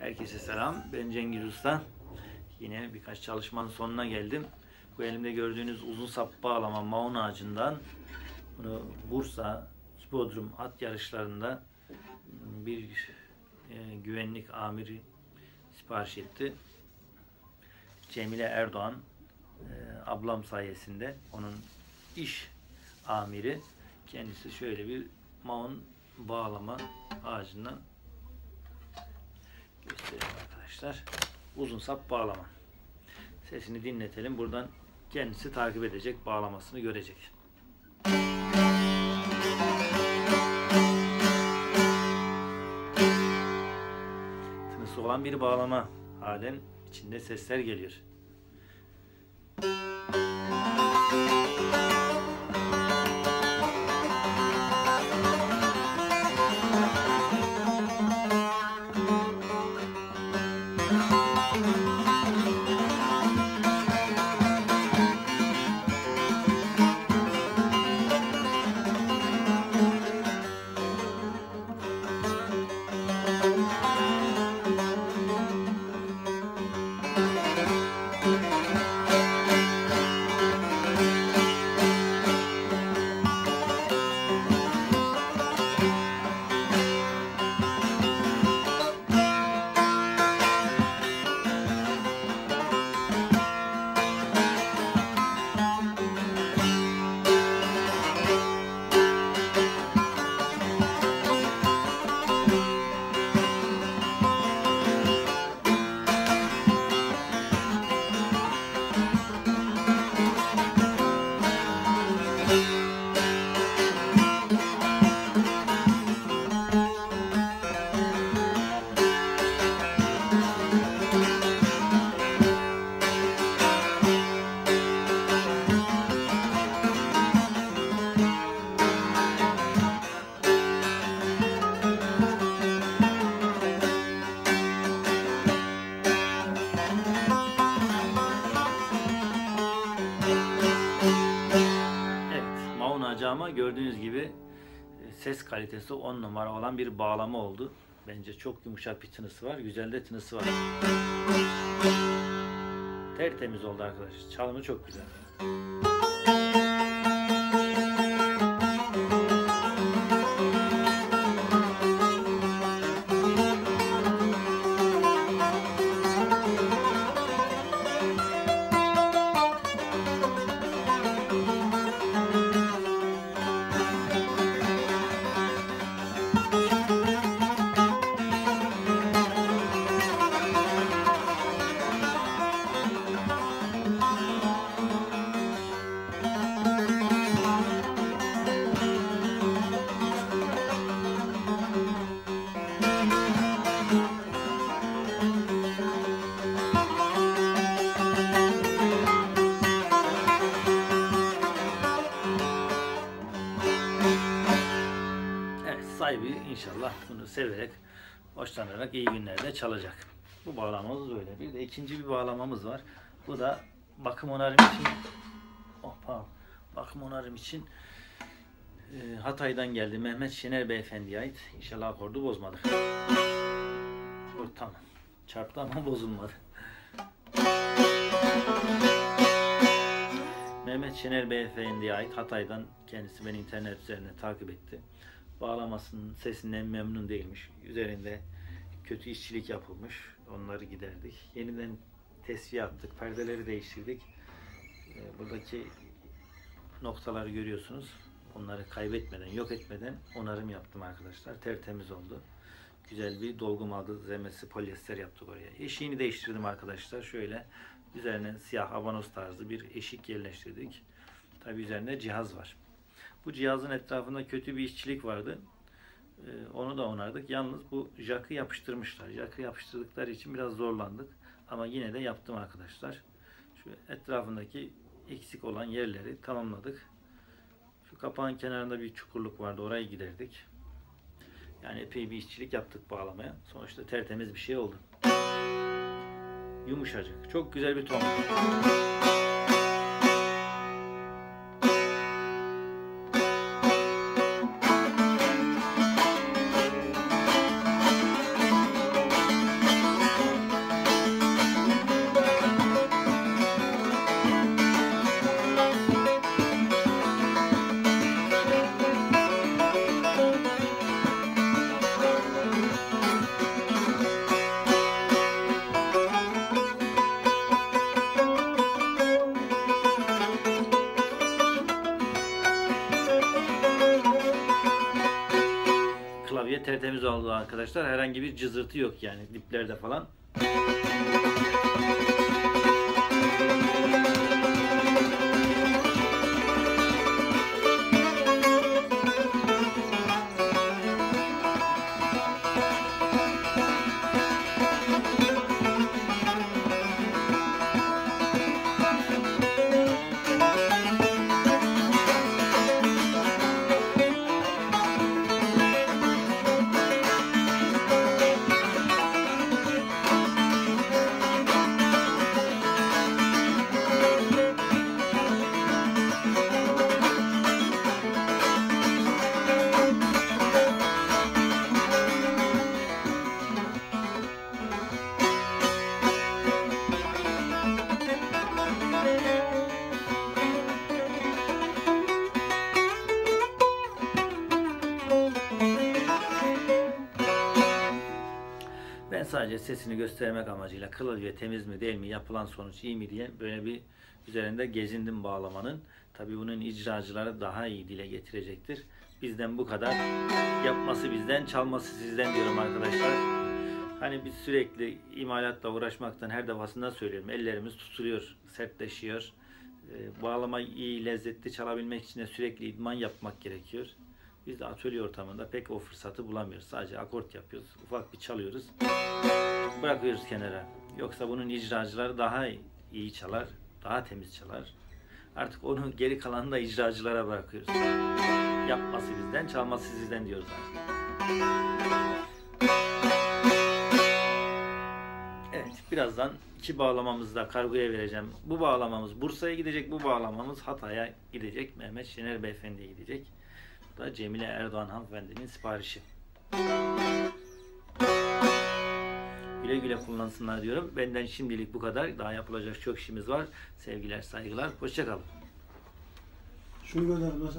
Herkese selam. Ben Cengiz Usta. Yine birkaç çalışmanın sonuna geldim. Bu elimde gördüğünüz uzun sap bağlama maun ağacından bunu Bursa Hipodrom at yarışlarında bir e, güvenlik amiri sipariş etti. Cemile Erdoğan e, ablam sayesinde onun iş amiri kendisi şöyle bir maun bağlama ağacından arkadaşlar. Uzun sap bağlama. Sesini dinletelim. Buradan kendisi takip edecek, bağlamasını görecek. Tınısı olan bir bağlama. Halen içinde sesler geliyor. Ama gördüğünüz gibi e, ses kalitesi 10 numara olan bir bağlama oldu. Bence çok yumuşak bir tınısı var. Güzel de tınısı var. Tertemiz oldu arkadaşlar. Çalımı çok güzel. İnşallah bunu severek, hoşlanarak iyi günlerde çalacak. Bu bağlamamız böyle. Bir de ikinci bir bağlamamız var. Bu da bakım onarım için oh, pardon. bakım onarım için e, Hatay'dan geldi Mehmet Şener Beyefendi'ye ait. İnşallah akordu bozmadık. Akord tamam. Çarptı ama bozulmadı. Mehmet Şener Beyefendi'ye ait Hatay'dan kendisi beni internet üzerinden takip etti. Bağlamasının sesinden memnun değilmiş. Üzerinde kötü işçilik yapılmış. Onları giderdik. Yeniden tesviye attık. Perdeleri değiştirdik. Ee, Buradaki noktaları görüyorsunuz. Onları kaybetmeden, yok etmeden onarım yaptım arkadaşlar. Tertemiz oldu. Güzel bir dolgu malzemesi polyester yaptık oraya. Eşiğini değiştirdim arkadaşlar. Şöyle üzerine siyah abanos tarzı bir eşik yerleştirdik. Tabi üzerinde cihaz var. Bu cihazın etrafında kötü bir işçilik vardı. Ee, onu da onardık. Yalnız bu jakı yapıştırmışlar. Jakı yapıştırdıkları için biraz zorlandık. Ama yine de yaptım arkadaşlar. Şu etrafındaki eksik olan yerleri tamamladık. Şu kapağın kenarında bir çukurluk vardı. Orayı giderdik. Yani epey bir işçilik yaptık bağlamaya. Sonuçta tertemiz bir şey oldu. Yumuşacık. Çok güzel bir ton. Tertemiz oldu arkadaşlar. Herhangi bir cızırtı yok yani diplerde falan. Sadece sesini göstermek amacıyla kılı ve temiz mi değil mi, yapılan sonuç iyi mi diye böyle bir üzerinde gezindim bağlamanın. Tabii bunun icracıları daha iyi dile getirecektir. Bizden bu kadar. Yapması bizden, çalması sizden diyorum arkadaşlar. Hani biz sürekli imalatla uğraşmaktan her defasında söylüyorum. Ellerimiz tutuluyor, sertleşiyor. Ee, Bağlama iyi, lezzetli çalabilmek için de sürekli idman yapmak gerekiyor. Biz de atölye ortamında pek o fırsatı bulamıyoruz. Sadece akort yapıyoruz. Ufak bir çalıyoruz. Bırakıyoruz kenara. Yoksa bunun icracıları daha iyi çalar. Daha temiz çalar. Artık onu geri kalanını da icracılara bırakıyoruz. Yapması bizden, çalması sizden diyoruz artık. Evet, birazdan iki bağlamamızı da kargoya vereceğim. Bu bağlamamız Bursa'ya gidecek, bu bağlamamız Hatay'a gidecek. Mehmet Şener Beyefendi'ye gidecek. Da Cemile Erdoğan hanımefendinin siparişi. Güle güle kullansınlar diyorum. Benden şimdilik bu kadar. Daha yapılacak çok işimiz var. Sevgiler, saygılar. Hoşçakalın. Şunu gönder mesela.